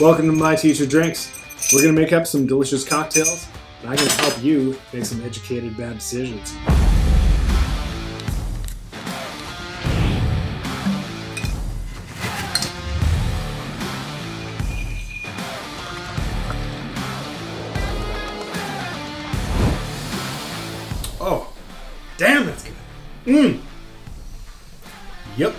Welcome to My Teacher Drinks. We're going to make up some delicious cocktails, and I'm going to help you make some educated bad decisions. Oh, damn, that's good. Mmm. Yep.